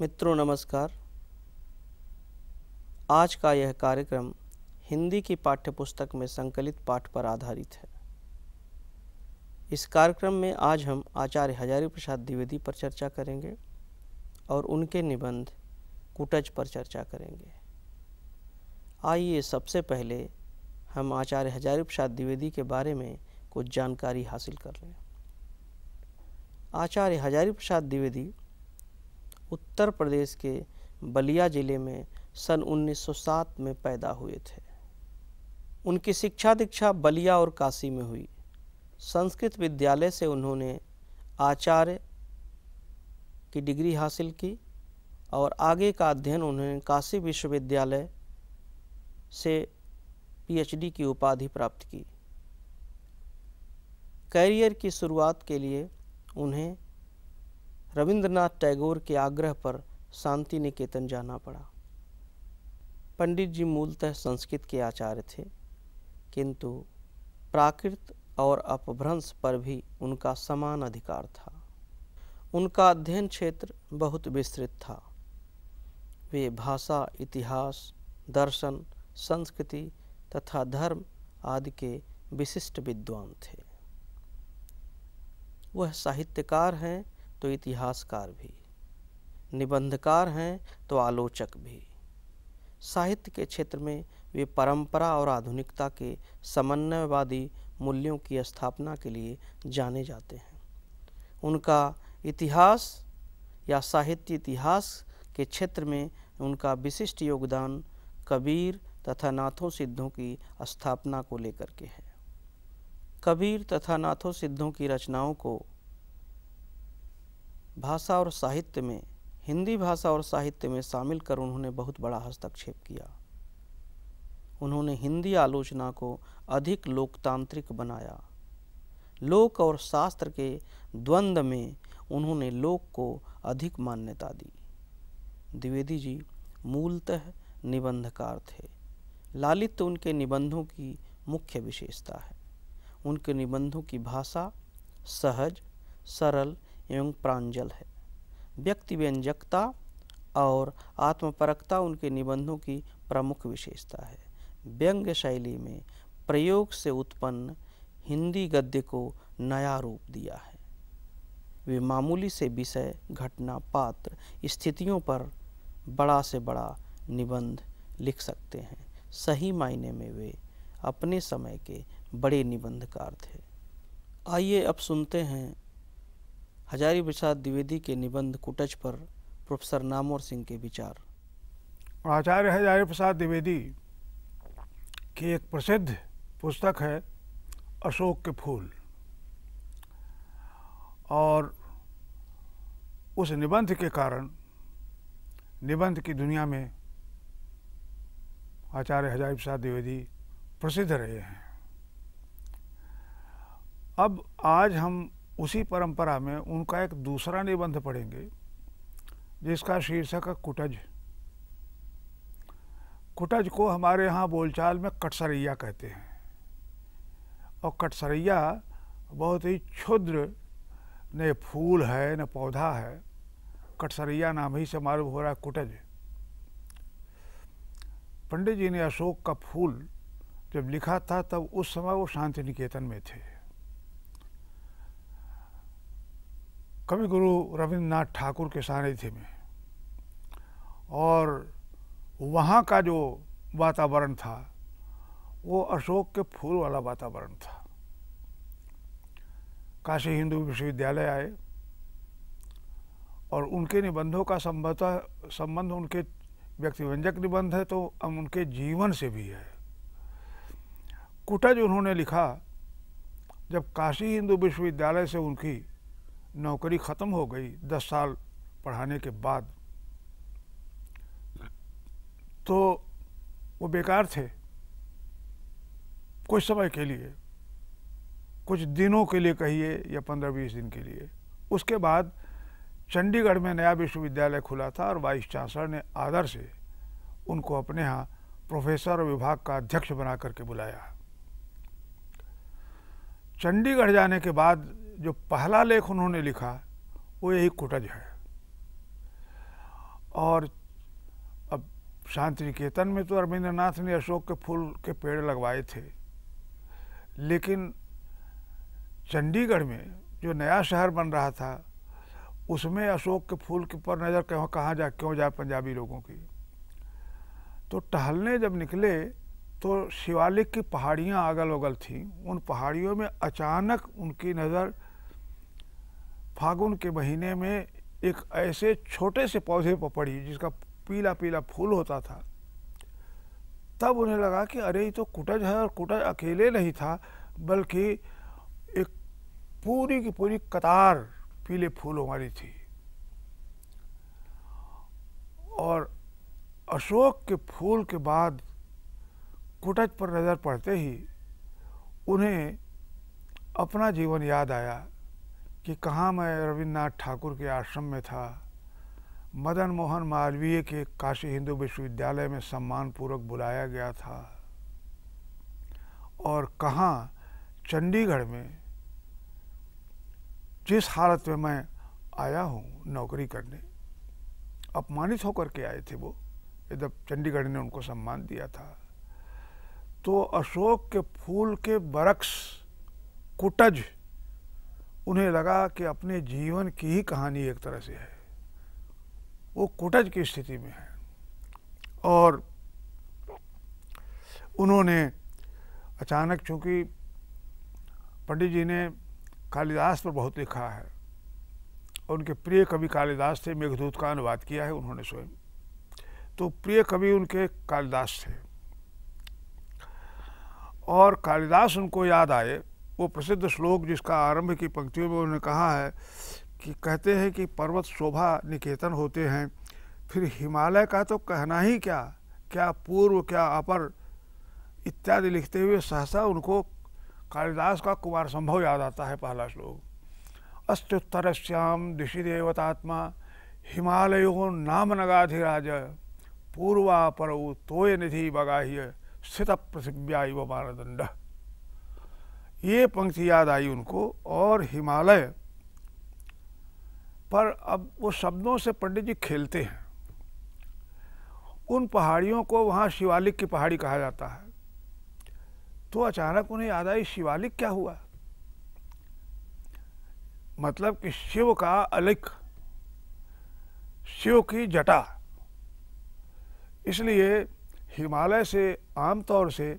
मित्रों, नमस्कार। आज का यह कार्यक्रम हिंदी की पाठ्यपुस्तक में संकलित पाठ पर आधारित है। इस कार्यक्रम में आज हम आचार्य हजारी प्रसाद द्विवेदी पर चर्चा करेंगे और उनके निबंध कुटज पर चर्चा करेंगे। आइए सबसे पहले हम आचार्य हजारी प्रसाद द्विवेदी के बारे में कुछ जानकारी हासिल कर लें। आचार्य हजारी प्रसाद द्विवेदी उत्तर प्रदेश के बलिया ज़िले में सन 1907 में पैदा हुए थे। उनकी शिक्षा दीक्षा बलिया और काशी में हुई। संस्कृत विद्यालय से उन्होंने आचार्य की डिग्री हासिल की और आगे का अध्ययन उन्होंने काशी विश्वविद्यालय से पीएचडी की उपाधि प्राप्त की। कैरियर की शुरुआत के लिए उन्हें रविंद्रनाथ टैगोर के आग्रह पर शांति निकेतन जाना पड़ा। पंडित जी मूलतः संस्कृत के आचार्य थे, किंतु प्राकृत और अपभ्रंश पर भी उनका समान अधिकार था। उनका अध्ययन क्षेत्र बहुत विस्तृत था। वे भाषा, इतिहास, दर्शन, संस्कृति तथा धर्म आदि के विशिष्ट विद्वान थे। वह साहित्यकार हैं तो इतिहासकार भी, निबंधकार हैं तो आलोचक भी। साहित्य के क्षेत्र में वे परंपरा और आधुनिकता के समन्वयवादी मूल्यों की स्थापना के लिए जाने जाते हैं। उनका इतिहास या साहित्य इतिहास के क्षेत्र में उनका विशिष्ट योगदान कबीर तथा नाथों सिद्धों की स्थापना को लेकर के है। कबीर तथा नाथों सिद्धों की रचनाओं को भाषा और साहित्य में, हिंदी भाषा और साहित्य में शामिल कर उन्होंने बहुत बड़ा हस्तक्षेप किया। उन्होंने हिंदी आलोचना को अधिक लोकतांत्रिक बनाया। लोक और शास्त्र के द्वंद्व में उन्होंने लोक को अधिक मान्यता दी। द्विवेदी जी मूलतः निबंधकार थे। लालित्य उनके निबंधों की मुख्य विशेषता है। उनके निबंधों की भाषा सहज, सरल एवं प्रांजल है। व्यक्ति व्यंजकता और आत्मपरकता उनके निबंधों की प्रमुख विशेषता है। व्यंग्य शैली में प्रयोग से उत्पन्न हिंदी गद्य को नया रूप दिया है। वे मामूली से विषय, घटना, पात्र, स्थितियों पर बड़ा से बड़ा निबंध लिख सकते हैं। सही मायने में वे अपने समय के बड़े निबंधकार थे। आइए अब सुनते हैं हजारी प्रसाद द्विवेदी के निबंध कुटज पर प्रोफेसर नामोर सिंह के विचार। आचार्य हजारी प्रसाद द्विवेदी की एक प्रसिद्ध पुस्तक है, अशोक के फूल। और उस निबंध के कारण, निबंध की दुनिया में आचार्य हजारी प्रसाद द्विवेदी प्रसिद्ध रहे हैं। अब आज हम उसी परंपरा में उनका एक दूसरा निबंध पढ़ेंगे, जिसका शीर्षक है कुटज। कुटज को हमारे यहाँ बोलचाल में कटसरैया कहते हैं। और कटसरैया बहुत ही क्षुद्र, न फूल है, न पौधा है। कटसरैया नाम ही से मालूम हो रहा है कुटज। पंडित जी ने अशोक का फूल जब लिखा था, तब उस समय वो शांति निकेतन में थे। कवि गुरु रविन्द्रनाथ ठाकुर के सानिध्य में। और वहाँ का जो वातावरण था, वो अशोक के फूल वाला वातावरण था। काशी हिंदू विश्वविद्यालय आए, और उनके निबंधों का संभवतः संबंध उनके व्यक्तिव्यंजक निबंध है तो हम उनके जीवन से भी है। कुटज उन्होंने लिखा, जब काशी हिंदू विश्वविद्यालय से उनकी नौकरी ख़त्म हो गई दस साल पढ़ाने के बाद। तो वो बेकार थे। कुछ समय के लिए, कुछ दिनों के लिए कहिए या पंद्रह बीस दिन के लिए। उसके बाद चंडीगढ़ में नया विश्वविद्यालय खुला था और वाइस चांसलर ने आदर से उनको अपने यहाँ प्रोफेसर और विभाग का अध्यक्ष बना करके बुलाया। चंडीगढ़ जाने के बाद जो पहला लेख उन्होंने लिखा, वो यही कुटज है। और अब शांति निकेतन में तो रविंद्रनाथ ने अशोक के फूल के पेड़ लगवाए थे, लेकिन चंडीगढ़ में जो नया शहर बन रहा था, उसमें अशोक के फूल के ऊपर नज़र कहाँ कहाँ जा, क्यों जाए पंजाबी लोगों की? तो टहलने जब निकले तो शिवालिक की पहाड़ियाँ अगल बगल थीं। उन पहाड़ियों में अचानक उनकी नज़र फागुन के महीने में एक ऐसे छोटे से पौधे पर पड़ी जिसका पीला पीला फूल होता था। तब उन्हें लगा कि अरे, ये तो कुटज है और कुटज अकेले नहीं था, बल्कि एक पूरी की पूरी कतार पीले फूलों वाली थी। और अशोक के फूल के बाद कुटज पर नज़र पड़ते ही उन्हें अपना जीवन याद आया। कि कहाँ मैं रविन्द्रनाथ ठाकुर के आश्रम में था। मदन मोहन मालवीय के काशी हिंदू विश्वविद्यालय में सम्मान पूर्वक बुलाया गया था। और कहाँ चंडीगढ़ में, जिस हालत में मैं आया हूँ नौकरी करने, अपमानित होकर के आए थे वो जब चंडीगढ़ ने उनको सम्मान दिया था तो अशोक के फूल के बरक्स कुटज उन्हें लगा कि अपने जीवन की ही कहानी एक तरह से है। वो कुटज की स्थिति में है। और उन्होंने अचानक चूँकि पंडित जी ने कालिदास पर बहुत लिखा है, और उनके प्रिय कवि कालिदास थे, मेघदूत का अनुवाद किया है उन्होंने स्वयं तो प्रिय कवि उनके कालिदास थे। और कालिदास उनको याद आए वो प्रसिद्ध श्लोक जिसका आरंभ की पंक्तियों में उन्होंने कहा है कि कहते हैं कि पर्वत शोभा निकेतन होते हैं, फिर हिमालय का तो कहना ही क्या? क्या पूर्व, क्या अपर? इत्यादि लिखते हुए सहसा उनको कालिदास का कुमार संभव याद आता है पहला श्लोक। अस्त्युत्तर श्याम दिशि देवतात्मा, हिमालयो नाम नगाधिराज पूर्वा पर तोय निधि बगाह्य स्थित पृथिव्या व मानदंड ये पंक्ति याद आई उनको और हिमालय पर अब वो शब्दों से पंडित जी खेलते हैं। उन पहाड़ियों को वहाँ शिवालिक की पहाड़ी कहा जाता है। तो अचानक उन्हें याद आई शिवालिक क्या हुआ? मतलब कि शिव का अलिक शिव की जटा। इसलिए हिमालय से आमतौर से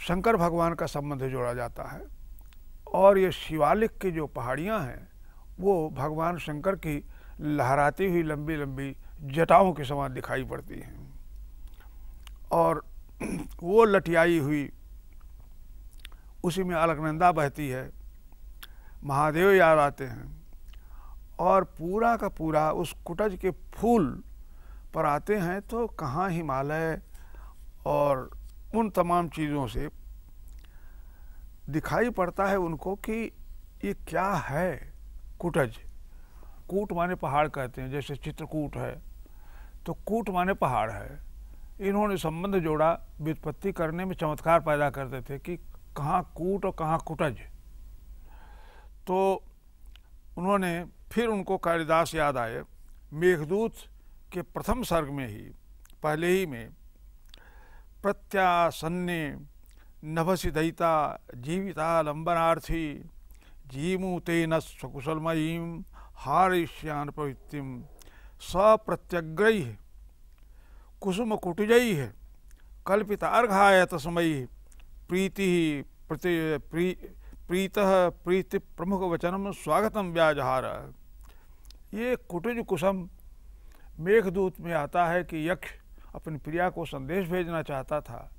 शंकर भगवान का संबंध जोड़ा जाता है। और ये शिवालिक की जो पहाड़ियाँ हैं, वो भगवान शंकर की लहराती हुई लंबी लंबी जटाओं के समान दिखाई पड़ती हैं। और वो लटियाई हुई, उसी में अलकनंदा बहती है, महादेव याद आते हैं, और पूरा का पूरा उस कुटज के फूल पर आते हैं तो कहाँ हिमालय और उन तमाम चीज़ों से दिखाई पड़ता है उनको कि ये क्या है कुटज। कूट माने पहाड़ कहते हैं, जैसे चित्रकूट है तो कूट माने पहाड़ है। इन्होंने संबंध जोड़ा, व्युत्पत्ति करने में चमत्कार पैदा करते थे कि कहाँ कूट और कहाँ कुटज। तो उन्होंने फिर उनको कालिदास याद आए। मेघदूत के प्रथम सर्ग में ही, पहले ही में प्रत्यासन्ने नभसी दयिता जीविता लंबनार्थी जीमू तेन स्वकुशलमयीम हारिष्यान प्रवृत्तिम सप्रत्यग्रय कुसुम कुटिजय कल्पित अर्घाय प्रीति प्रति, प्री, प्रीत प्रीति प्रमुख वचनम स्वागतम व्याजहार। ये कुटिज कुसुम मेघदूत में आता है कि यक्ष अपनी प्रिया को संदेश भेजना चाहता था।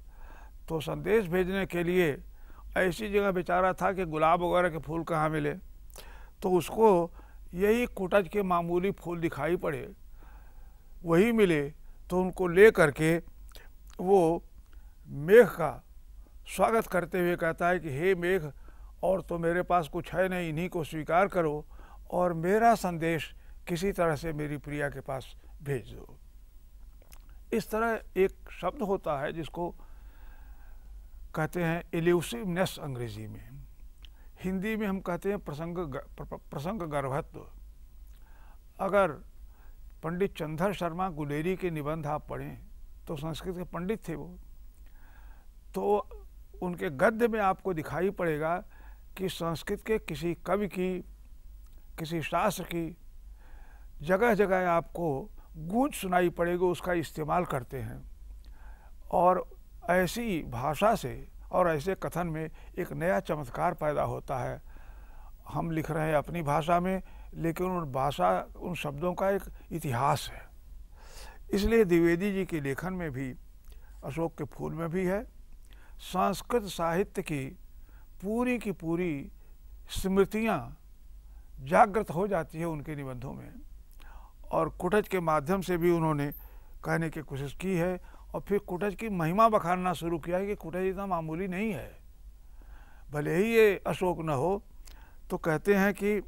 तो संदेश भेजने के लिए ऐसी जगह बेचारा था कि गुलाब वगैरह के फूल कहाँ मिले। तो उसको यही कुटज के मामूली फूल दिखाई पड़े। वही मिले तो उनको ले करके वो मेघ का स्वागत करते हुए कहता है कि, हे मेघ, और तो मेरे पास कुछ है नहीं, इन्हीं को स्वीकार करो और मेरा संदेश किसी तरह से मेरी प्रिया के पास भेज दो। इस तरह एक शब्द होता है जिसको कहते हैं एल्यूसिवनेस अंग्रेज़ी में। हिंदी में हम कहते हैं प्रसंग प्रसंग गर्भत्व। अगर पंडित चंदर शर्मा गुलेरी के निबंध आप पढ़ें तो संस्कृत के पंडित थे वो। तो उनके गद्य में आपको दिखाई पड़ेगा कि संस्कृत के किसी कवि की, किसी शास्त्र की जगह जगह आपको गूंज सुनाई पड़ेगी, उसका इस्तेमाल करते हैं। और ऐसी भाषा से और ऐसे कथन में एक नया चमत्कार पैदा होता है। हम लिख रहे हैं अपनी भाषा में, लेकिन उन भाषा, उन शब्दों का एक इतिहास है। इसलिए द्विवेदी जी के लेखन में भी, अशोक के फूल में भी है। संस्कृत साहित्य की पूरी की पूरी स्मृतियाँ जागृत हो जाती है उनके निबंधों में। और कुटज के माध्यम से भी उन्होंने कहने की कोशिश की है और फिर कुटज की महिमा बखानना शुरू किया है कि कुटज इतना मामूली नहीं है। भले ही ये अशोक न हो तो कहते हैं कि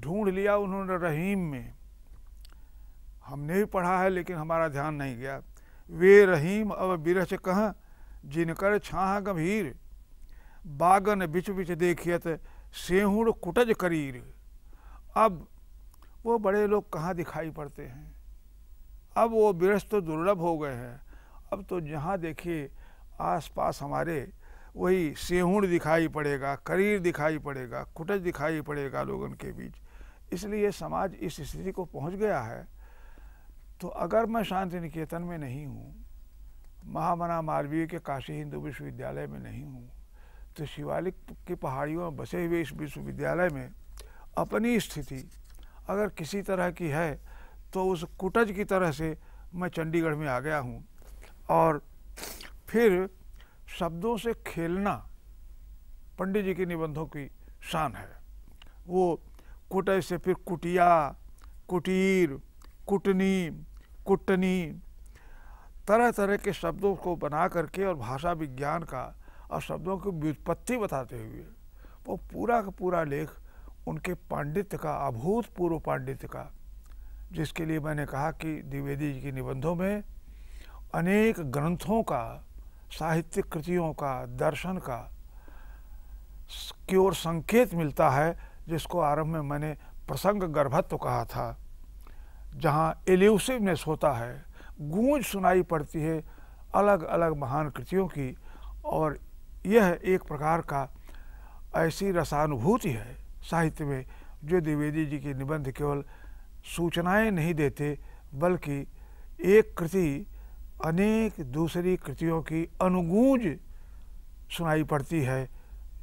ढूंढ लिया उन्होंने रहीम में। हमने भी पढ़ा है, लेकिन हमारा ध्यान नहीं गया। वे रहीम अब बिरछ कह? जिनकर छाह गंभीर। बागन बिच बिच देखियत सेहुड़ कुटज करीर। अब वो बड़े लोग कहाँ दिखाई पड़ते हैं? अब वो बिरछ तो दुर्लभ हो गए हैं। अब तो जहाँ देखिए, आसपास हमारे वही सेहुड़ दिखाई पड़ेगा, करीर दिखाई पड़ेगा, कुटज दिखाई पड़ेगा लोगों के बीच। इसलिए समाज इस स्थिति को पहुँच गया है। तो अगर मैं शांति निकेतन में नहीं हूँ, महामना मालवीय के काशी हिंदू विश्वविद्यालय में नहीं हूँ तो शिवालिक की पहाड़ियों में बसे हुए इस विश्वविद्यालय में अपनी स्थिति अगर किसी तरह की है तो उस कुटज की तरह से मैं चंडीगढ़ में आ गया हूँ। और फिर शब्दों से खेलना पंडित जी के निबंधों की शान है। वो कुटज से फिर कुटिया, कुटीर, कुटनी कुटनी तरह तरह के शब्दों को बना करके और भाषा विज्ञान का और शब्दों की व्युत्पत्ति बताते हुए वो पूरा का पूरा लेख उनके पांडित्य का, अभूतपूर्व पांडित्य का, जिसके लिए मैंने कहा कि द्विवेदी जी के निबंधों में अनेक ग्रंथों का, साहित्यिक कृतियों का, दर्शन का की ओर संकेत मिलता है, जिसको आरंभ में मैंने प्रसंग गर्भत्व कहा था, जहाँ एल्यूसिवनेस होता है, गूंज सुनाई पड़ती है अलग अलग महान कृतियों की, और यह एक प्रकार का ऐसी रसानुभूति है। साहित्य में, जो द्विवेदी जी के निबंध केवल सूचनाएँ नहीं देते, बल्कि एक कृति अनेक दूसरी कृतियों की अनुगूंज सुनाई पड़ती है।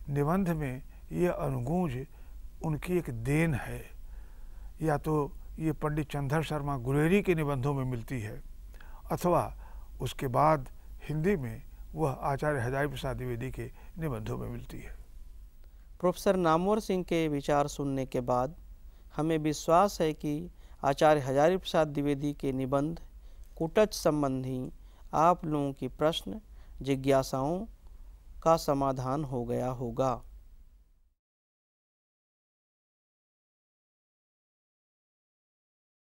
निबंध में ये अनुगूंज उनकी एक देन है। या तो ये पंडित चंद्र शर्मा गुलेरी के निबंधों में मिलती है, अथवा उसके बाद हिंदी में वह आचार्य हजारी प्रसाद द्विवेदी के निबंधों में मिलती है। प्रोफेसर नामवर सिंह के विचार सुनने के बाद हमें विश्वास है कि आचार्य हजारी प्रसाद द्विवेदी के निबंध कुटच संबंधी आप लोगों की प्रश्न, जिज्ञासाओं का समाधान हो गया होगा।